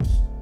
you